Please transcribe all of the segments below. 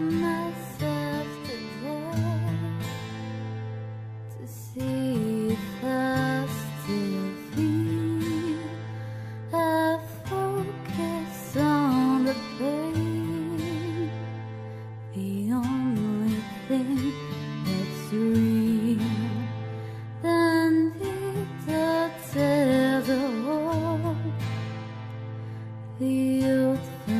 myself to to see if I still feel. I focus on the pain, the only thing that's real. Then it the.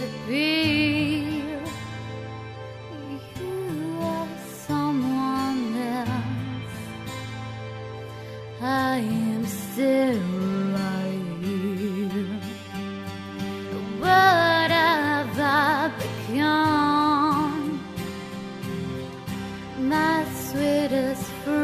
To be? You are someone else? I am still right here. What have I become? My sweetest friend.